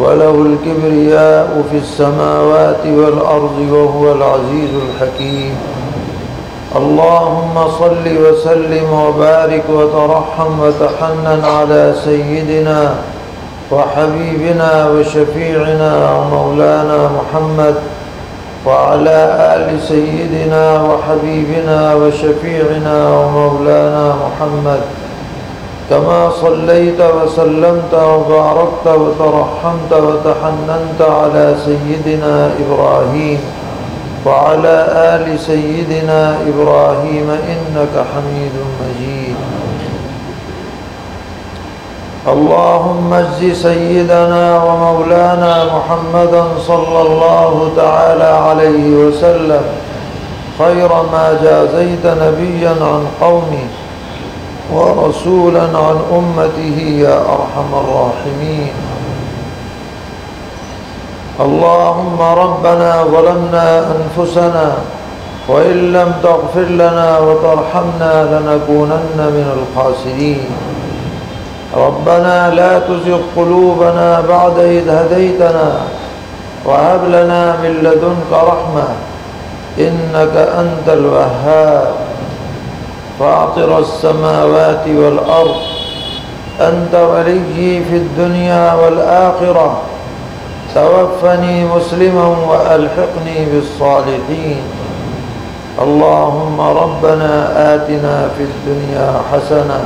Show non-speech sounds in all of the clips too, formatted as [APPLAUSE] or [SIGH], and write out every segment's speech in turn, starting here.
وله الكبرياء في السماوات والأرض وهو العزيز الحكيم. اللهم صل وسلم وبارك وترحم وتحنن على سيدنا وحبيبنا وشفيعنا ومولانا محمد وعلى آل سيدنا وحبيبنا وشفيعنا ومولانا محمد. كما صليت وسلمت وباركت وترحمت وتحننت على سيدنا إبراهيم وعلى آل سيدنا إبراهيم إنك حميد مجيد. اللهم اجز سيدنا ومولانا محمدا صلى الله تعالى عليه وسلم خير ما جازيت نبيا عن قومه ورسولا عن أمته يا أرحم الراحمين. اللهم ربنا ظلمنا أنفسنا وإن لم تغفر لنا وترحمنا لنكونن من الخاسرين. ربنا لا تزغ قلوبنا بعد إذ هديتنا وهب لنا من لدنك رحمة إنك أنت الوهاب. فاطر السماوات والأرض أنت وليي في الدنيا والآخرة. توفني مسلما وألحقني بالصالحين. اللهم ربنا آتنا في الدنيا حسنة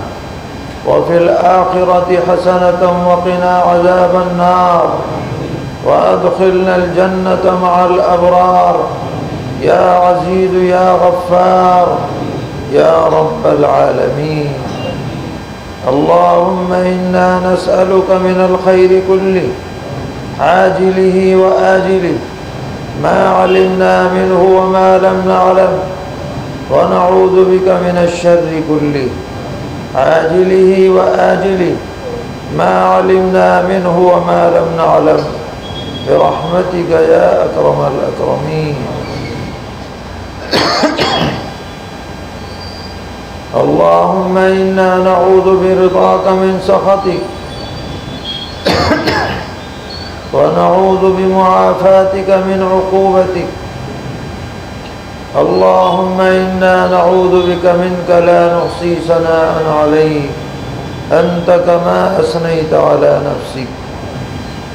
وفي الآخرة حسنة وقنا عذاب النار. وأدخلنا الجنة مع الأبرار. يا عزيز يا غفار. يا رب العالمين. اللهم إنا نسألك من الخير كله عاجله وآجله ما علمنا منه وما لم نعلم ونعوذ بك من الشر كله عاجله وآجله ما علمنا منه وما لم نعلم. برحمتك يا أكرم الأكرمين. اللهم إنا نعوذ برضاك من سخطك ونعوذ بمعافاتك من عقوبتك اللهم إنا نعوذ بك منك لا نحصي ثناء عليك أنت كما أثنيت على نفسك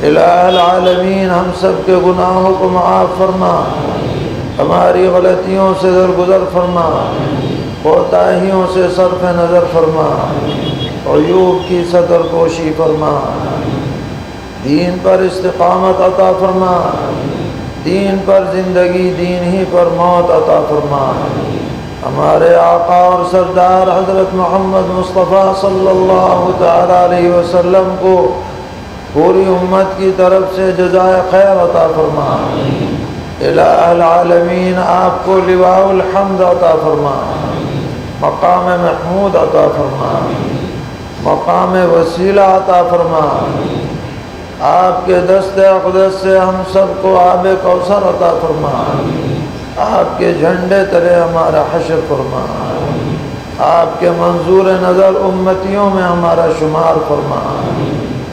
الہ العالمین ہم سب کے گناہوں کو معاف فرما ہماری غلطیوں سے درگزر فرما۔ کوتاہیوں سے صرف نظر فرما، عیوب کی صدر کوشی فرما۔ دین پر استقامت عطا فرما۔ دین پر زندگی دین ہی پر موت عطا فرما۔ ہمارے آقا اور سردار حضرت محمد مصطفیٰ صلی اللہ تعالیٰ علیہ وسلم کو پوری امت کی طرف سے جزائے خیر عطا فرما۔ الہ العالمین، آپ کو لواء الحمد عطا فرما۔ مقام محمود عطا فرما. مقام وسیلہ عطا فرما. آپ کے دست اقدس سے ہم سب کو آب کوثر عطا فرما. آپ کے جھنڈے تلے ہمارا حشر فرما. آپ کے منظور نظر امتیوں میں ہمارا شمار فرما.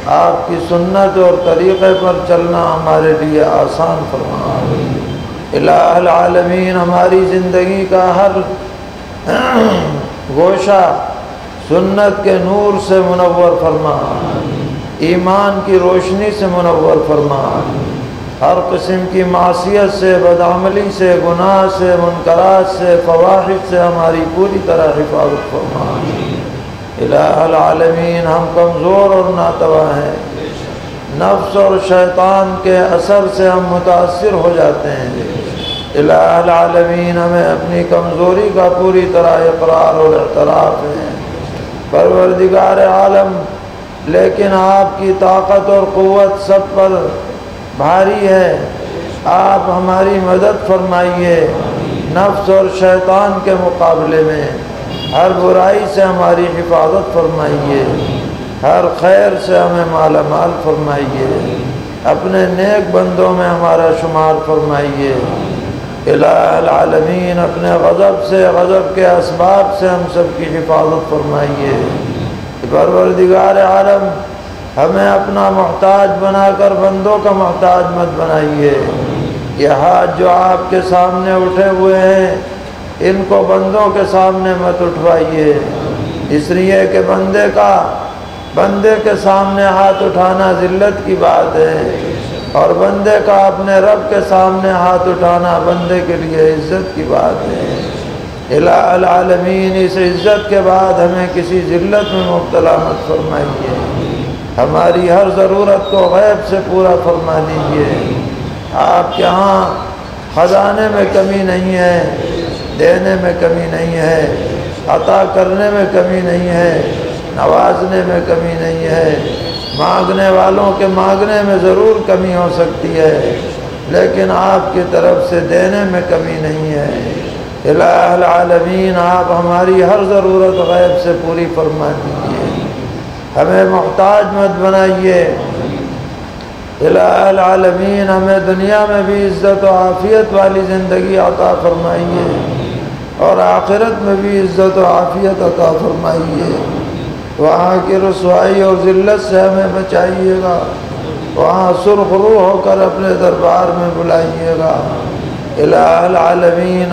آپ کی سنت اور طریقے پر چلنا ہمارے لیے آسان فرما. الہ العالمین، ہماری زندگی کا ہر [COUGHS] گوشہ سنت کے نور سے منور فرما۔ ایمان کی روشنی سے منور فرما۔ ہر قسم کی معصیت سے، بدعملی سے، گناہ سے، منکرات سے فواہد سے ہماری پوری طرح حفاظت فرما۔ الہ العالمین، ہم کمزور اور ناتوا ہیں۔ نفس اور شیطان کے اثر سے ہم متاثر ہو جاتے ہیں۔ الہ العالمین، ہمیں اپنی کمزوری کا پوری طرح اقرار اور اعتراف ہے۔ پروردگار عالم، لیکن آپ کی طاقت اور قوت سب پر بھاری ہے۔ آپ ہماری مدد فرمائیے نفس اور شیطان کے مقابلے میں۔ ہر برائی سے ہماری حفاظت فرمائیے۔ ہر خیر سے ہمیں مالا مال فرمائیے۔ اپنے نیک بندوں میں ہمارا شمار فرمائیے۔ الہ العالمین، اپنے غضب سے، غضب کے اسباب سے ہم سب کی حفاظت فرمائیے۔ پروردگار عالم، ہمیں اپنا محتاج بنا کر بندوں کا محتاج مت بنائیے۔ یہ ہاتھ جو آپ کے سامنے اٹھے ہوئے ہیں، ان کو بندوں کے سامنے مت اٹھوائیے۔ اس لیے کہ بندے کا، بندے کے سامنے ہاتھ اٹھانا ذلت کی بات ہے۔ اور بندے کا اپنے رب کے سامنے ہاتھ اٹھانا بندے کے لیے عزت کی بات ہے۔ الہ العالمین، اس عزت کے بعد ہمیں کسی ذلت میں مبتلا مت فرمائیے۔ ہماری ہر ضرورت کو غیب سے پورا فرما دیجیے آپ کے ہاں خزانے میں کمی نہیں ہے، دینے میں کمی نہیں ہے، عطا کرنے میں کمی نہیں ہے، نوازنے میں کمی نہیں ہے۔ مانگنے والوں کے مانگنے میں ضرور کمی ہو سکتی ہے، لیکن آپ کی طرف سے دینے میں کمی نہیں ہے۔ الہ العالمین، آپ ہماری ہر ضرورت غیب سے پوری فرما دیجیے ہمیں محتاج مت بنائیے۔ الہ العالمین، ہمیں دنیا میں بھی عزت و عافیت والی زندگی عطا فرمائیے۔ اور آخرت میں بھی عزت و عافیت عطا فرمائیے۔ وہاں کی رسوائی اور ذلت سے ہمیں بچائیے گا۔ وہاں سرخ روح ہو کر اپنے دربار میں بلائیے گا۔ الہ العالمین